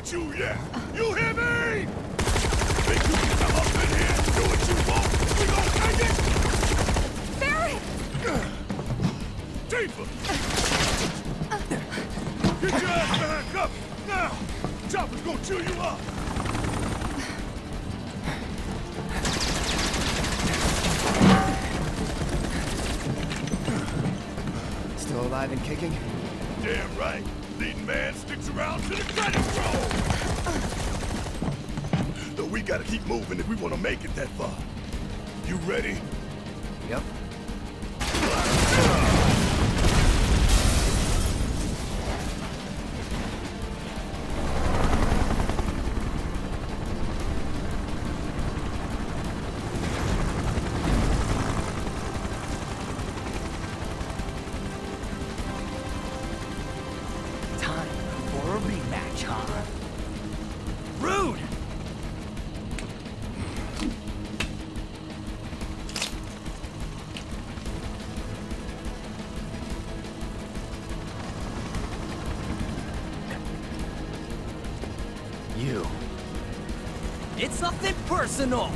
with you yet. You hear me? Think you can come up in here and do what you want? We gon' take it? Barret! Tifa! Get your ass behind cover! Now! Chopper's gonna chew you up! Still alive and kicking? Damn right! Leading man sticks around to the credits roll! Though we gotta keep moving if we wanna make it that far. You ready? Yep. Nothing personal,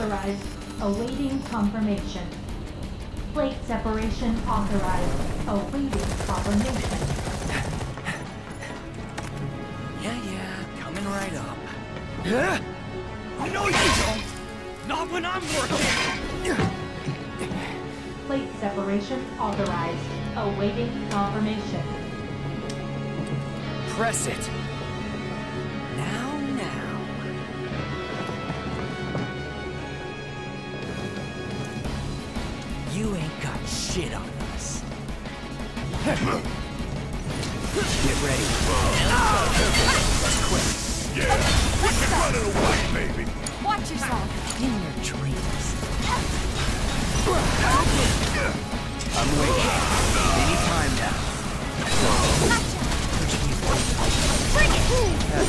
authorized. Awaiting confirmation. Plate separation authorized. Awaiting confirmation. Yeah, yeah, coming right up. No, you don't! Not when I'm working! Plate separation authorized. Awaiting confirmation. Press it. Shit on us. Get ready. Yeah, we can run it away, baby! Watch yourself! In your dreams. I'm waiting. Anytime now. Bring it!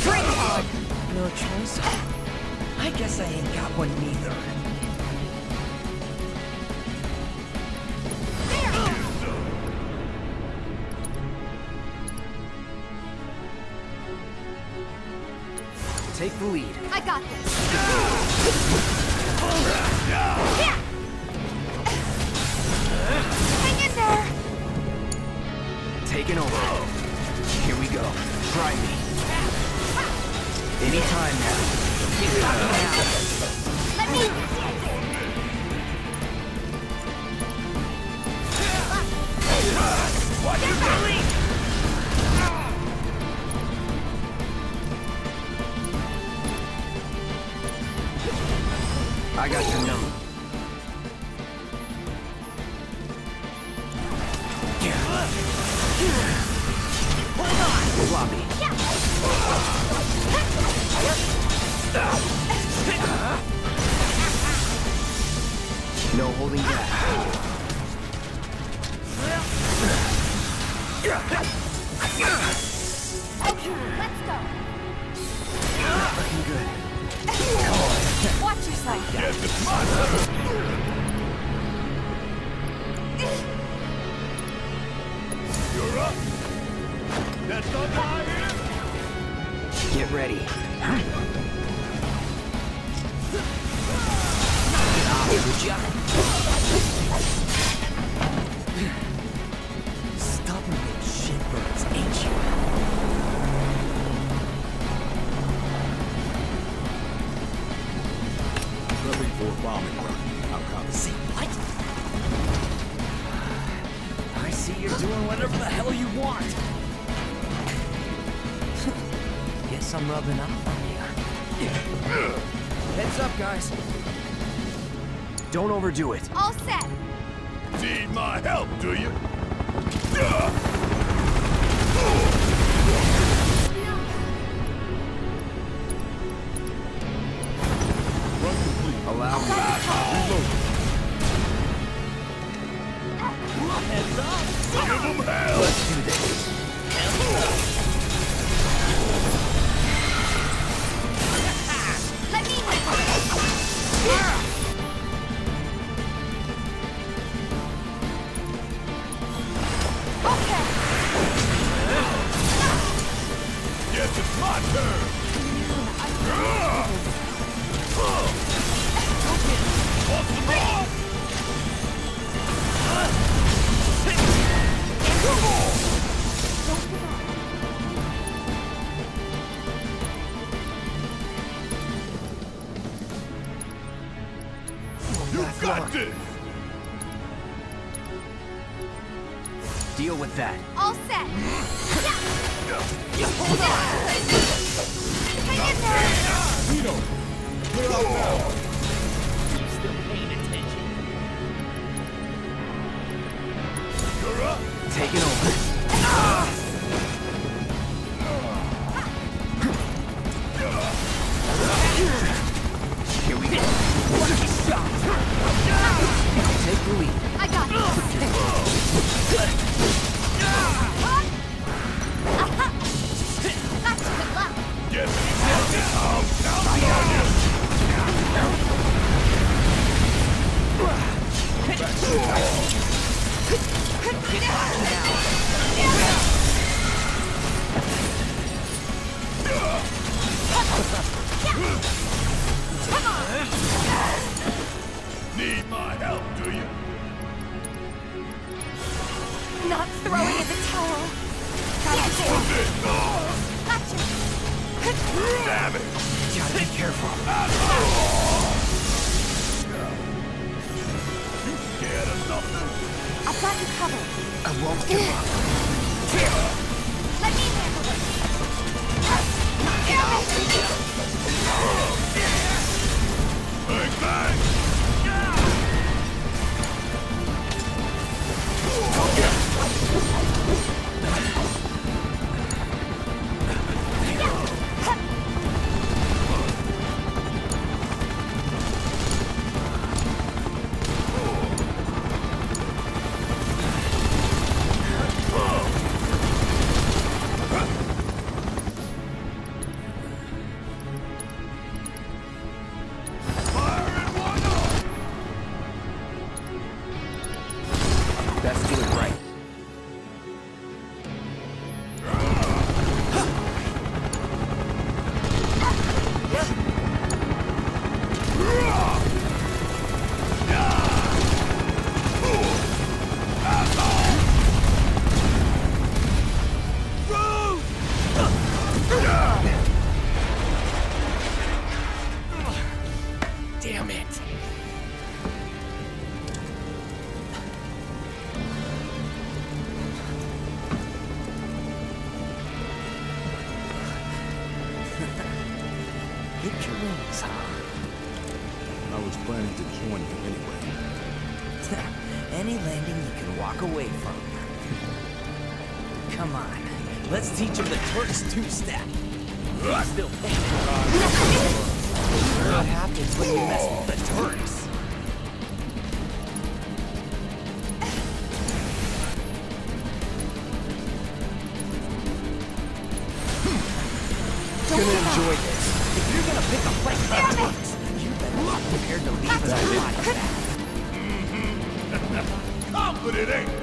Bring it! No choice. I guess I ain't got one neither. The lead. I got this. I got your number. Heads up! Hell! Let's do this. Me! dreams, huh? I was planning to join you anyway. Any landing you can walk away from. Come on, let's teach him the Turks two-step. Still What happens when you mess with the Turks? Gonna enjoy this pick a fight that box. You better be prepared to leave us alive. Confident eh?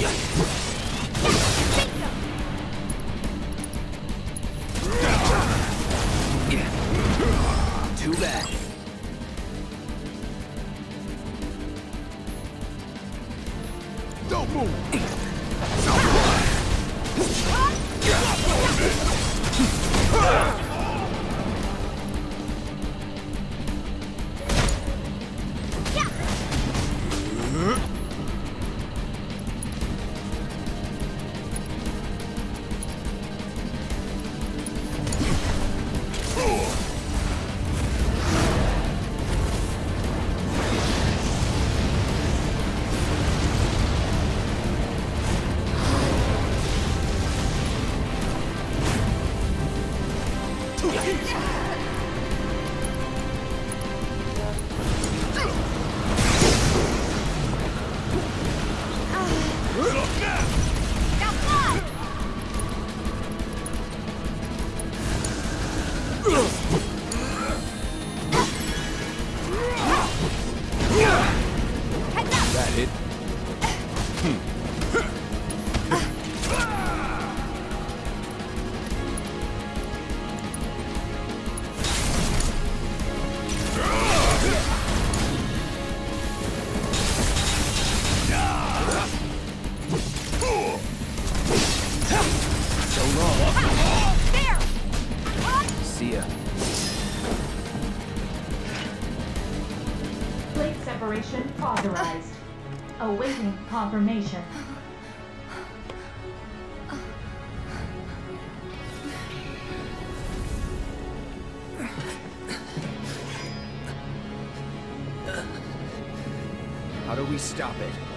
よっ Plate separation authorized. Awaiting confirmation. How do we stop it?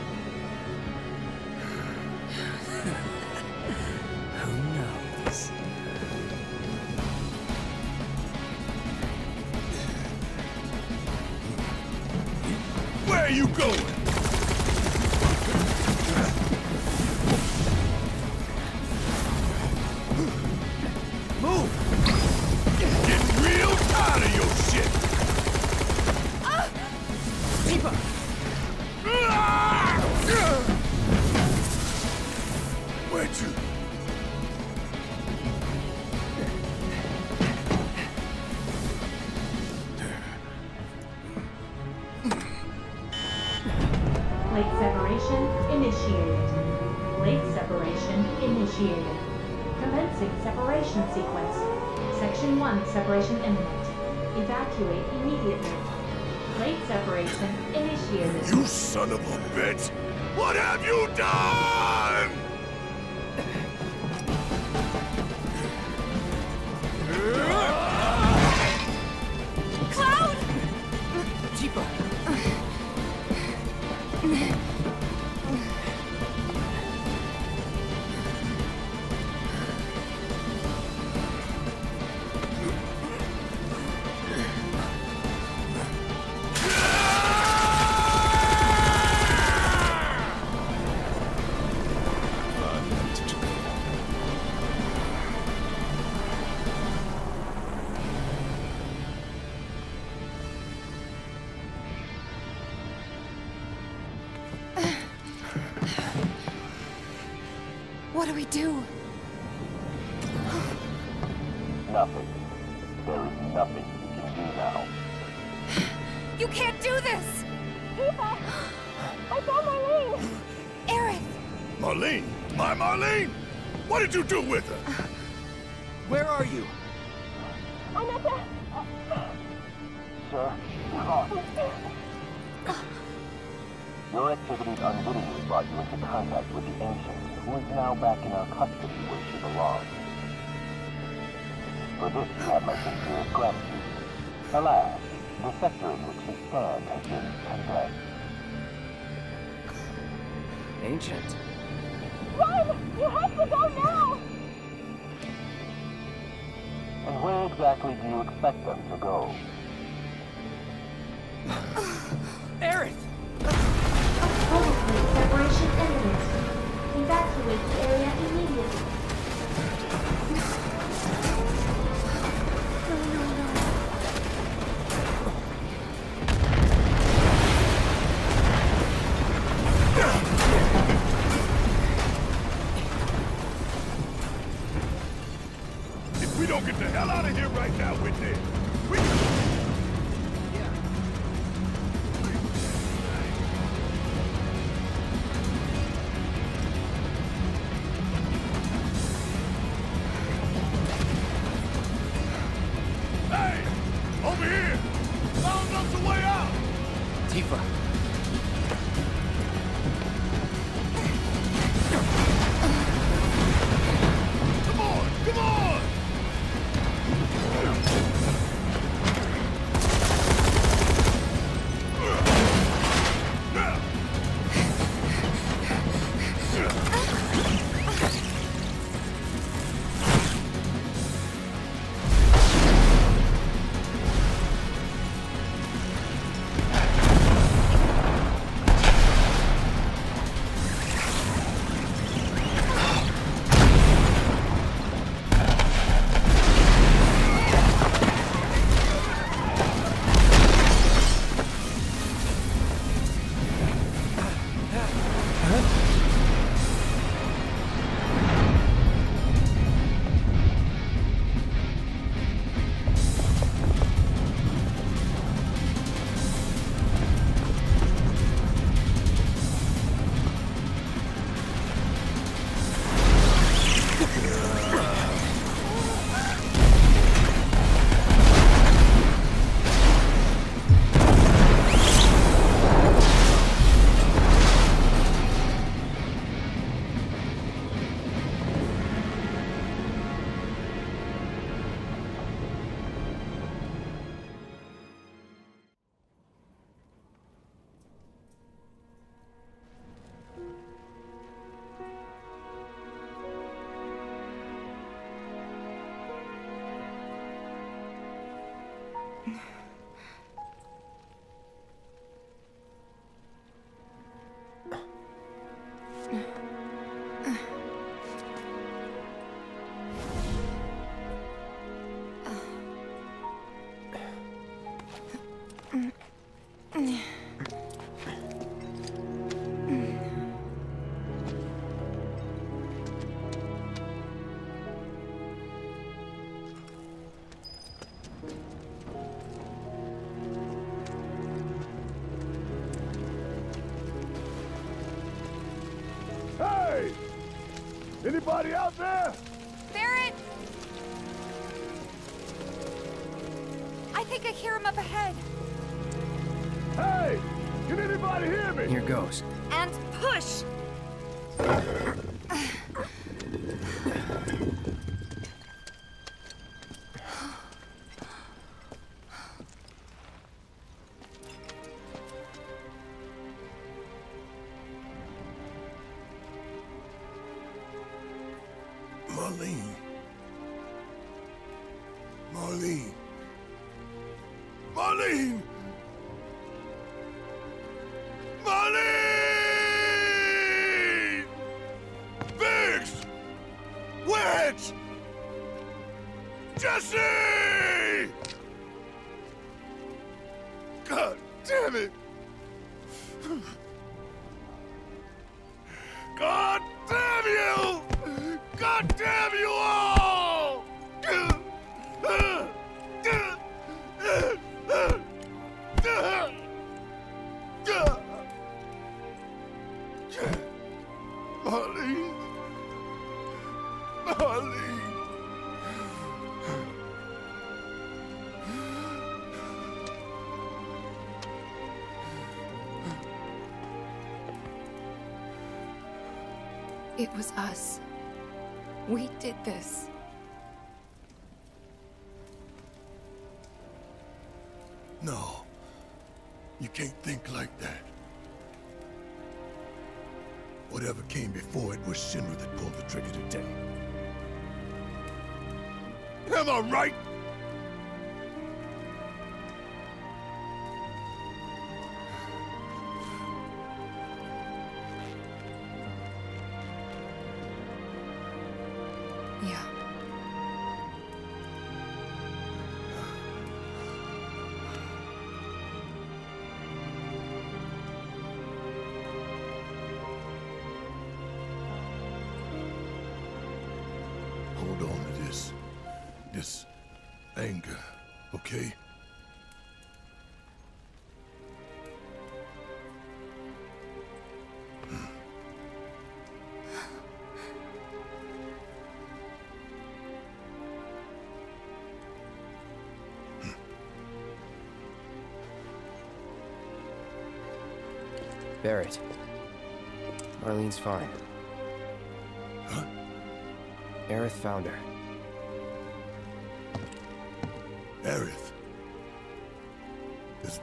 What did you do with her? Where are you? I'm at the... Sir, Your activities unwittingly brought you into contact with the Ancient, who is now back in our custody where she belongs. For this you have my sincerest gratitude. Alas, the sector in which you stand has been condemned. Ancient. Expect them to go? Hell out of here right now, we're Anybody out there? Marlene. Marlene. Marlene! Marlene! Biggs! Wedge! Jesse! Right? Okay? Barret. Marlene's fine. Huh? Aerith found her.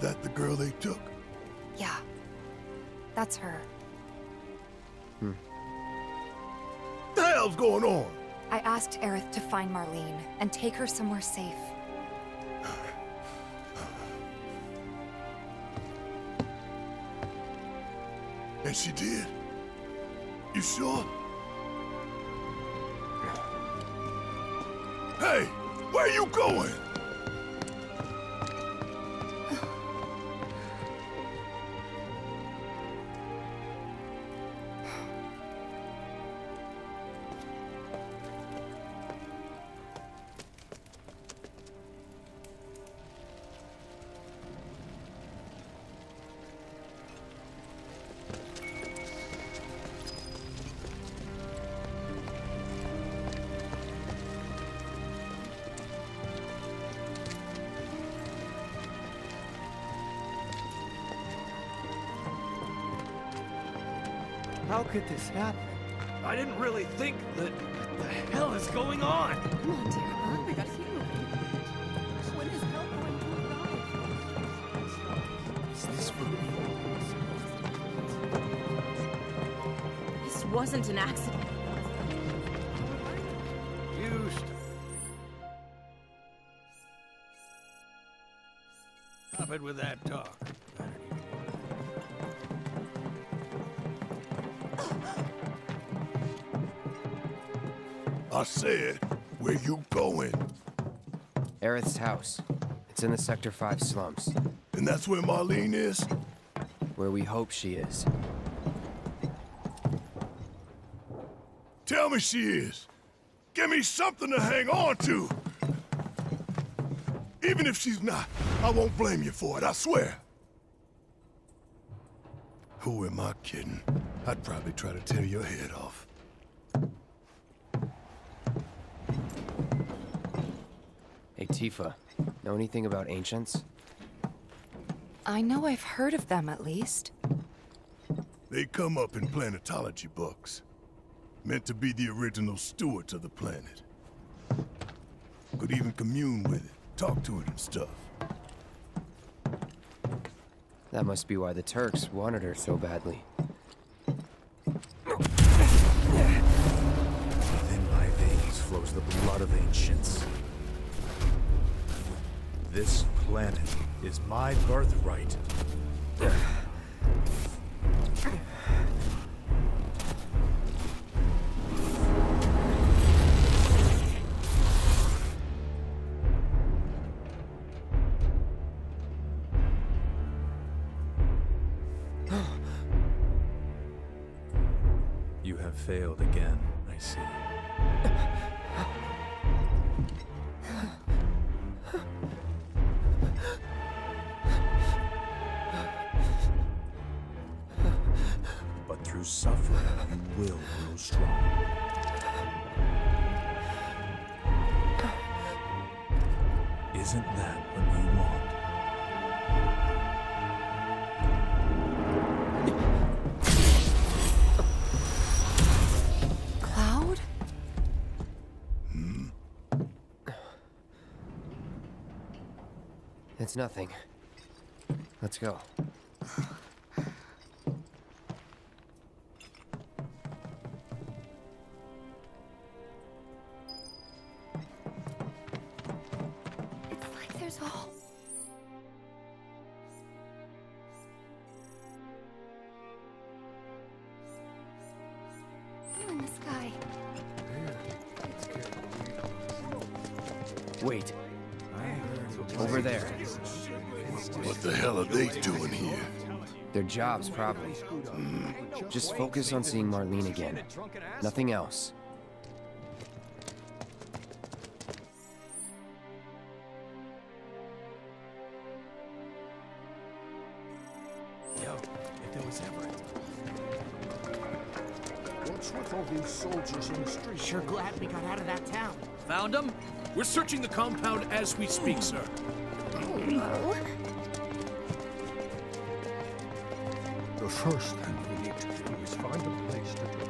That the girl they took? Yeah. That's her. What the hell's going on? I asked Aerith to find Marlene and take her somewhere safe. And she did? You sure? Hey, where are you going? How could this happen? I didn't really think that. What the hell is going on? Come on, dear. Huh? We gotta keep moving. When is help going to arrive? Is this for This wasn't an accident. Houston. Stop it with that said, where you going? Aerith's house. It's in the Sector 5 slums, And that's where Marlene is? where we hope she is. Tell me she is. Give me something to hang on to. Even if she's not, I won't blame you for it, I swear. Who am I kidding? I'd probably try to tear your head off. Tifa. Know anything about ancients? I know I've heard of them at least. They come up in planetology books. Meant to be the original stewards of the planet. Could even commune with it, talk to it and stuff. That must be why the Turks wanted her so badly. This planet is my birthright. It's nothing. Let's go. Hell are they doing here? Their jobs, probably. Mm-hmm. Just focus on seeing Marlene again. Nothing else. Yo, if there was ever What's with all these soldiers in the street? Sure glad we got out of that town. Found them? We're searching the compound as we speak, sir. Oh, The first thing we need to do is find a place to go.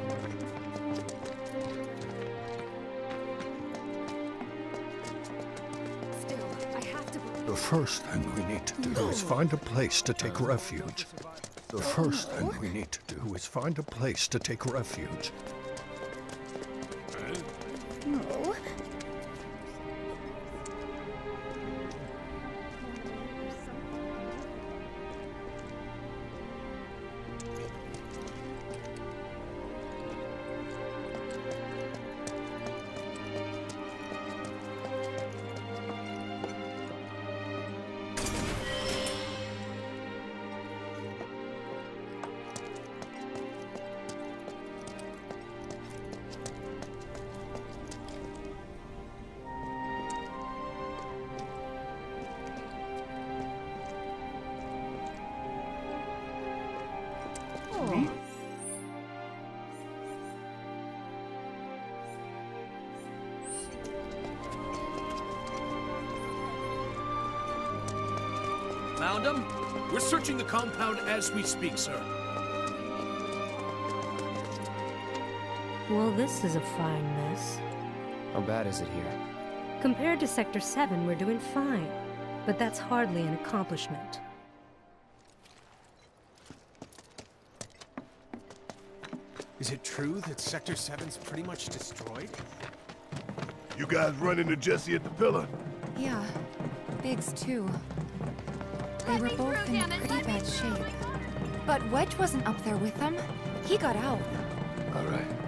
still, I have to. The first thing we need to do is find a place to take refuge. The first thing we need to do is find a place to take refuge. Found him? We're searching the compound as we speak, sir. Well, this is a fine mess. How bad is it here? Compared to Sector 7, we're doing fine. But that's hardly an accomplishment. Is it true that Sector 7's pretty much destroyed? You guys run into Jesse at the pillar? Yeah, Biggs too. They were both in pretty bad shape. But Wedge wasn't up there with them. He got out. All right.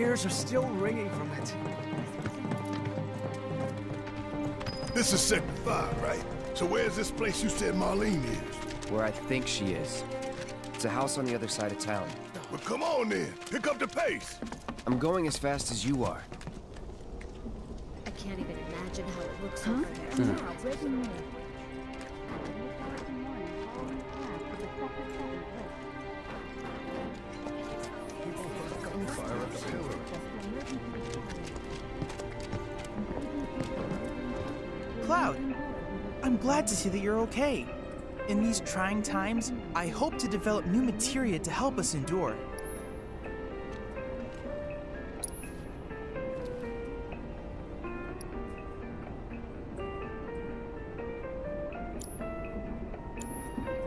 Ears are still ringing from it. This is Sector 5, right? So where's this place you said Marlene is? Where I think she is. It's a house on the other side of town. Well, come on then. Pick up the pace. I'm going as fast as you are. I can't even imagine how it looks over hmm? there. Hmm. Now, breaking to see that you're okay. In these trying times, I hope to develop new materia to help us endure.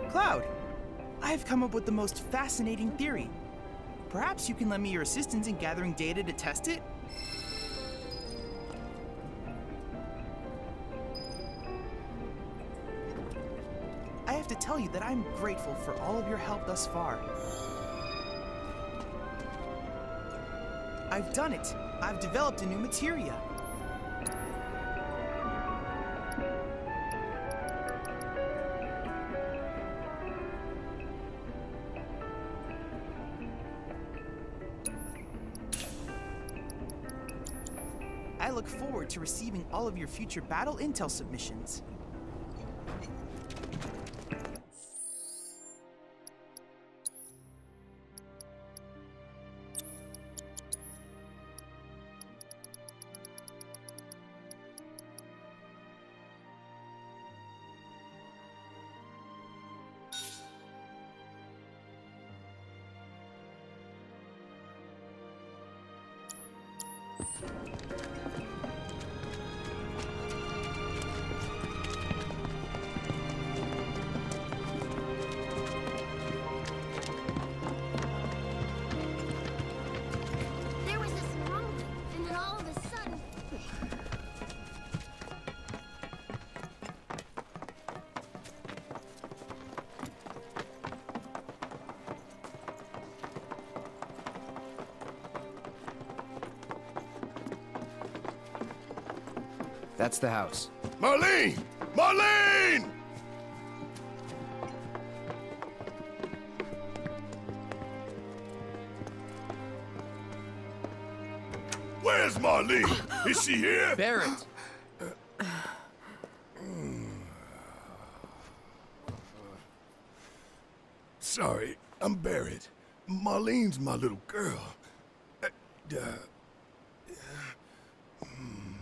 Cloud, I've come up with the most fascinating theory. Perhaps you can lend me your assistance in gathering data to test it? Have to tell you that I'm grateful for all of your help thus far. I've done it. I've developed a new materia. I look forward to receiving all of your future battle intel submissions. That's the house. Marlene! Marlene! Where's Marlene? Is she here? Barret! Sorry, I'm Barret. Marlene's my little girl. Uh, uh, hmm.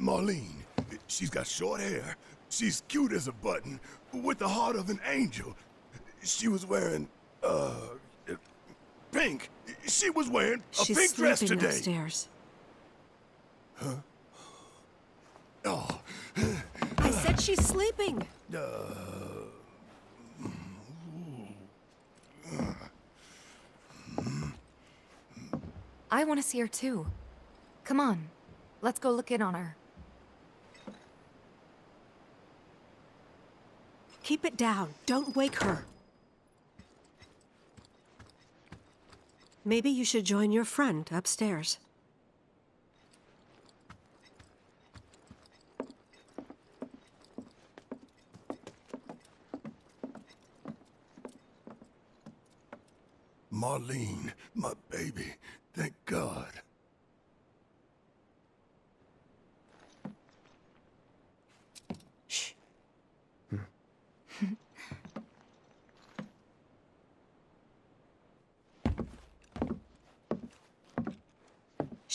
Marlene, she's got short hair. She's cute as a button, with the heart of an angel. She was wearing, uh, pink. She was wearing a She's pink dress today. upstairs. Huh? Oh, I said she's sleeping. uh, I want to see her too. Come on, let's go look in on her. Keep it down. Don't wake her. Maybe you should join your friend upstairs. Marlene, my baby. Thank God.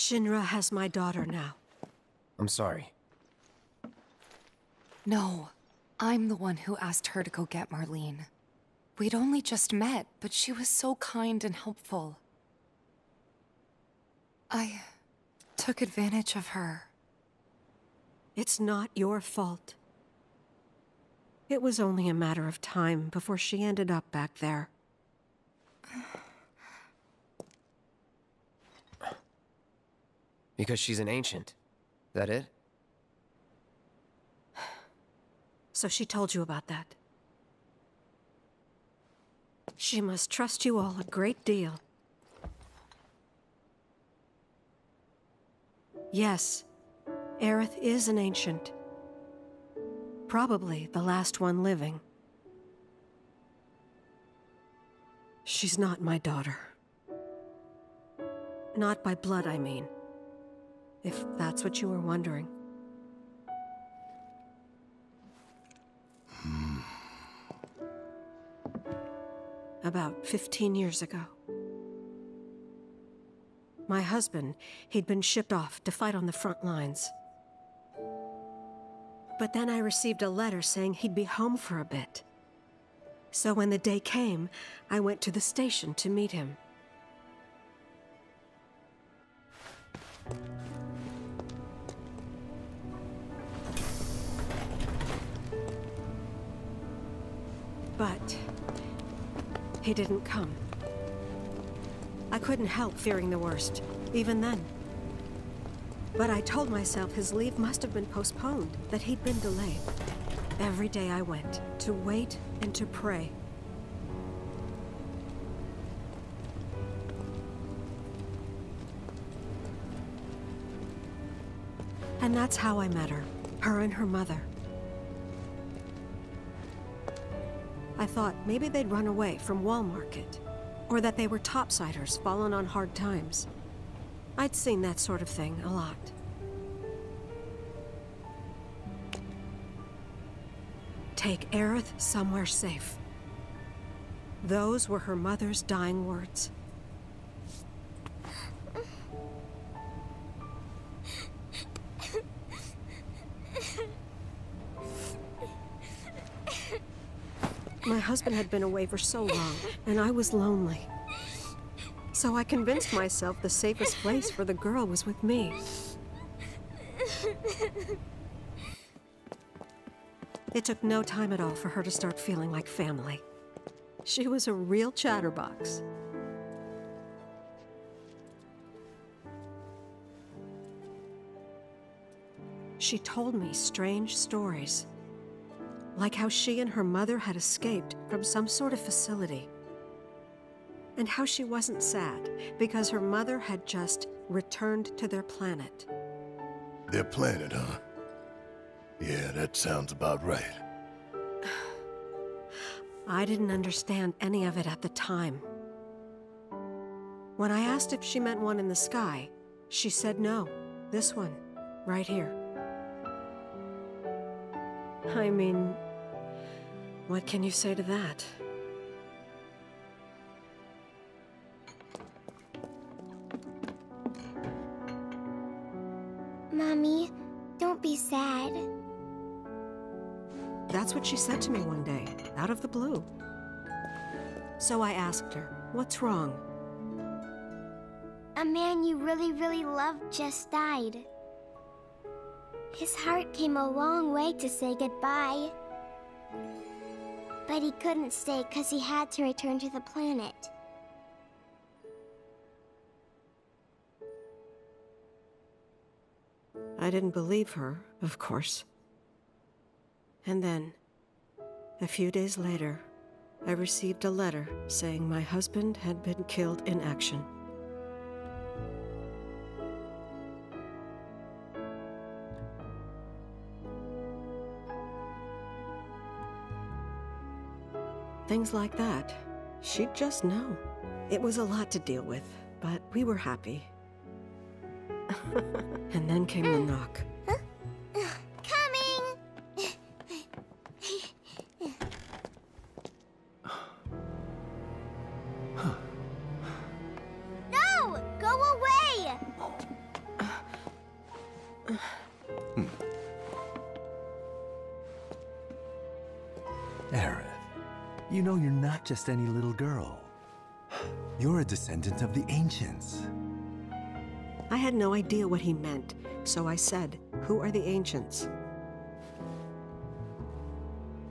Shinra has my daughter now. I'm sorry. No, I'm the one who asked her to go get Marlene. We'd only just met, but she was so kind and helpful. I took advantage of her. It's not your fault. It was only a matter of time before she ended up back there. Because she's an ancient. That it? So she told you about that. She must trust you all a great deal. Yes, Aerith is an ancient. Probably the last one living. She's not my daughter. Not by blood, I mean. If that's what you were wondering. About 15 years ago. My husband, he'd been shipped off to fight on the front lines. But then I received a letter saying he'd be home for a bit. So when the day came, I went to the station to meet him. But he didn't come. I couldn't help fearing the worst, even then. But I told myself his leave must have been postponed, that he'd been delayed. Every day I went, to wait and to pray. And that's how I met her, her and her mother. I thought maybe they'd run away from Wall Market, or that they were topsiders fallen on hard times. I'd seen that sort of thing a lot. Take Aerith somewhere safe. Those were her mother's dying words. Husband had been away for so long, and I was lonely. So I convinced myself the safest place for the girl was with me. It took no time at all for her to start feeling like family. She was a real chatterbox. She told me strange stories, like how she and her mother had escaped from some sort of facility, and how she wasn't sad because her mother had just returned to their planet. Their planet, huh? Yeah, that sounds about right. I didn't understand any of it at the time. When I asked if she meant one in the sky, she said no. This one, right here. I mean, what can you say to that? Mommy, don't be sad. That's what she said to me one day, out of the blue. So I asked her, what's wrong? A man you really, really loved just died. His heart came a long way to say goodbye. But he couldn't stay because he had to return to the planet. I didn't believe her, of course. And then, a few days later, I received a letter saying my husband had been killed in action. Things like that. She'd just know. It was a lot to deal with, but we were happy. and then came the knock. Not just any little girl. You're a descendant of the Ancients. I had no idea what he meant, so I said, Who are the ancients?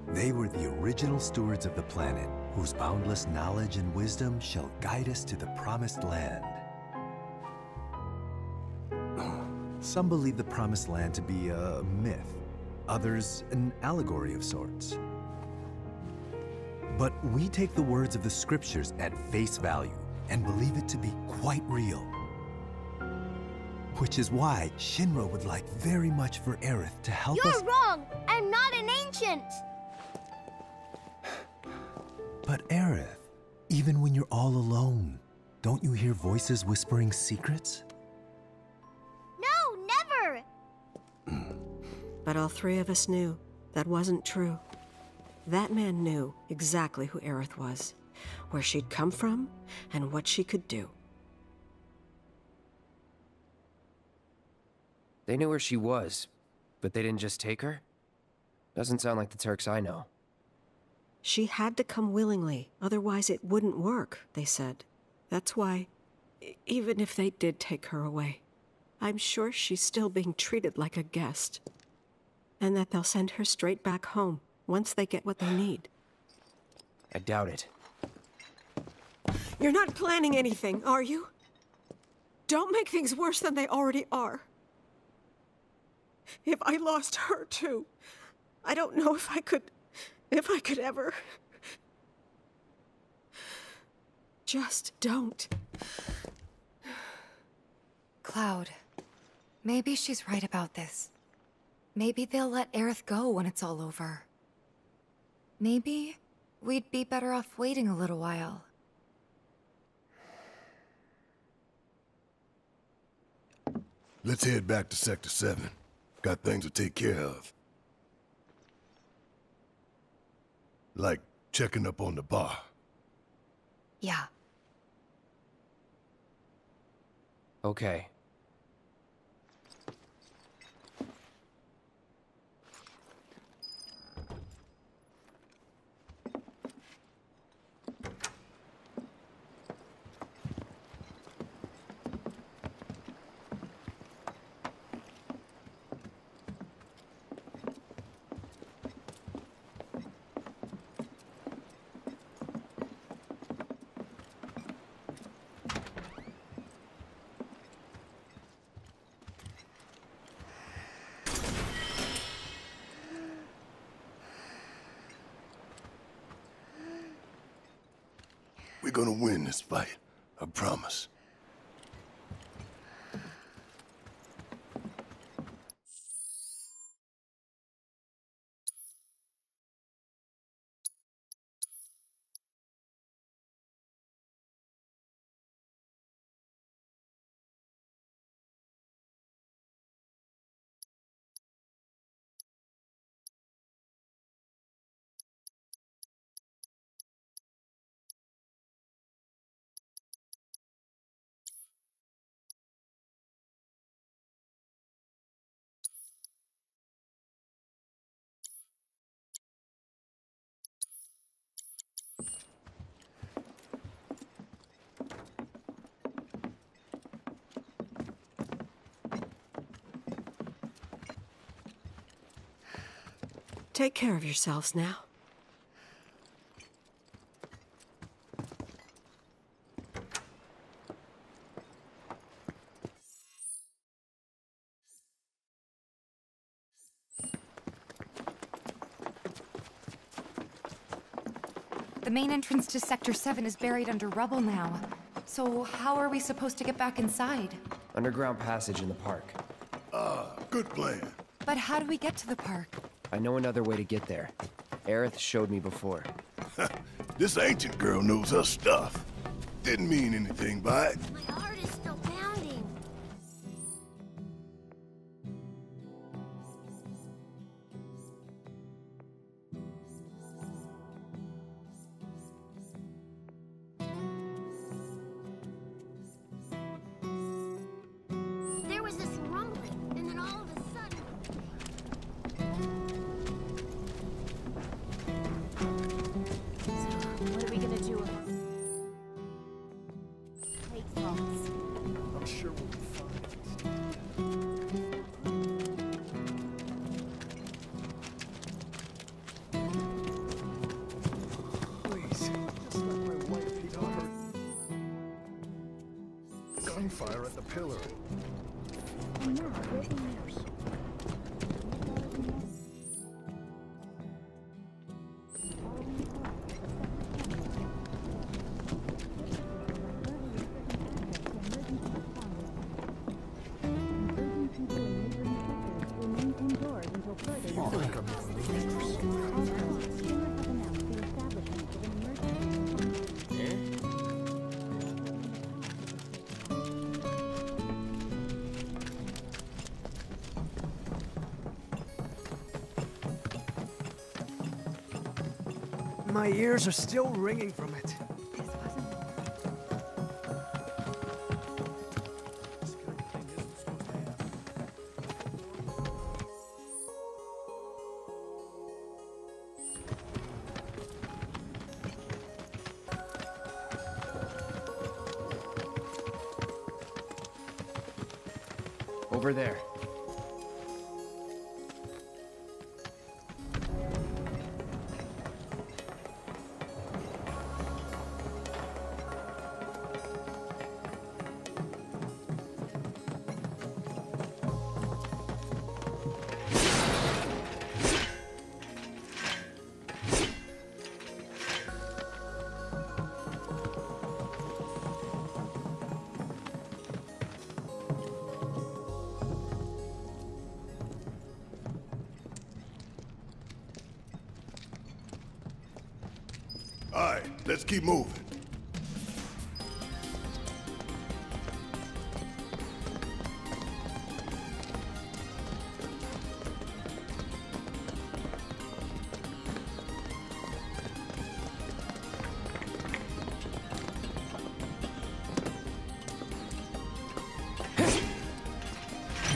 They were the original stewards of the planet, whose boundless knowledge and wisdom shall guide us to the promised land. Some believe the promised land to be a myth, others an allegory of sorts. But we take the words of the scriptures at face value and believe it to be quite real. Which is why Shinra would like very much for Aerith to help us. You're wrong! I'm not an ancient! But Aerith, Even when you're all alone, don't you hear voices whispering secrets? No, never! But all three of us knew that wasn't true. That man knew exactly who Aerith was, where she'd come from, and what she could do. They knew where she was, but they didn't just take her? Doesn't sound like the Turks I know. She had to come willingly, otherwise it wouldn't work, they said. That's why, even if they did take her away, I'm sure she's still being treated like a guest. And that they'll send her straight back home once they get what they need. I doubt it. You're not planning anything, are you? Don't make things worse than they already are. If I lost her too, I don't know if I could. if I could ever. Just don't. Cloud, maybe she's right about this. Maybe they'll let Aerith go when it's all over. Maybe we'd be better off waiting a little while. Let's head back to Sector 7. Got things to take care of. Like checking up on the bar. Yeah. Okay. We're fight. I promise. Take care of yourselves now. The main entrance to Sector 7 is buried under rubble now. So how are we supposed to get back inside? Underground passage in the park. Ah, good plan. But how do we get to the park? I know another way to get there. Aerith showed me before. This ancient girl knows her stuff. Didn't mean anything by it. Gunfire My ears are still ringing let's keep moving.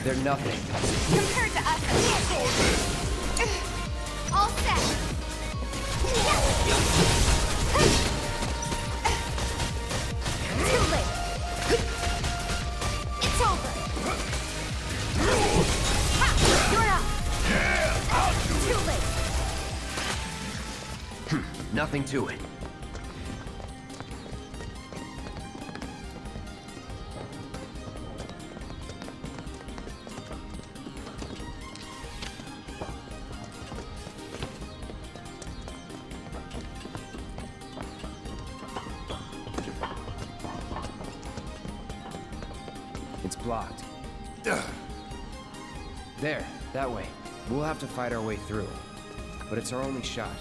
They're nothing. To it. It's blocked. There, that way. We'll have to fight our way through. But it's our only shot.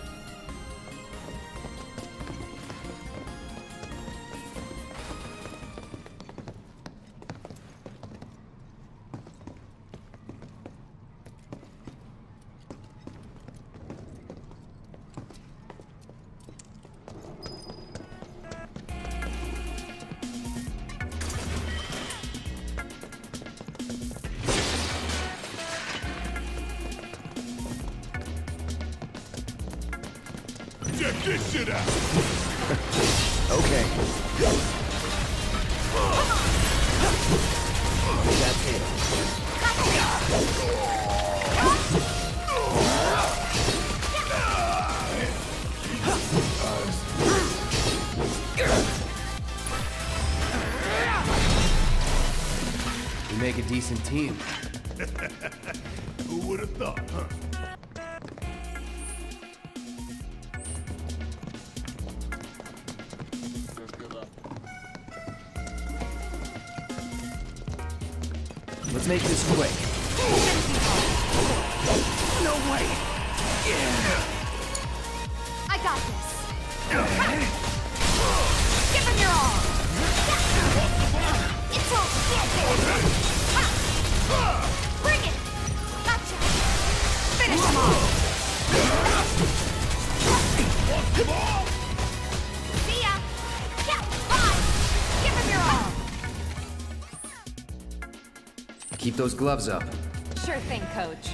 This shit out. Okay. That's it. We make a decent team. Keep those gloves up. Sure thing, coach.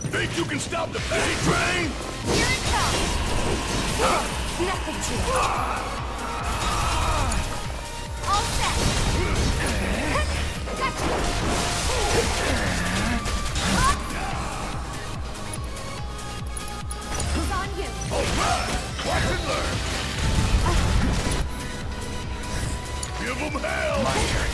Think you can stop the pain train? Here it comes. Nothing to it. All set. Gotcha. On you. All right, watch and learn. Give them hell. My turn.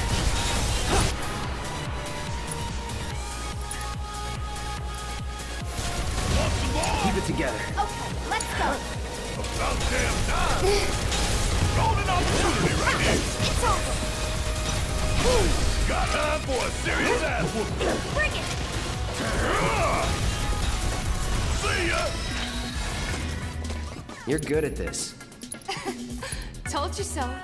Want some more? Keep it together. Okay, let's go. About damn time. Golden opportunity right here. It's over. Got time for a serious ass whooping. Bring it. See ya. You're good at this. Told you so.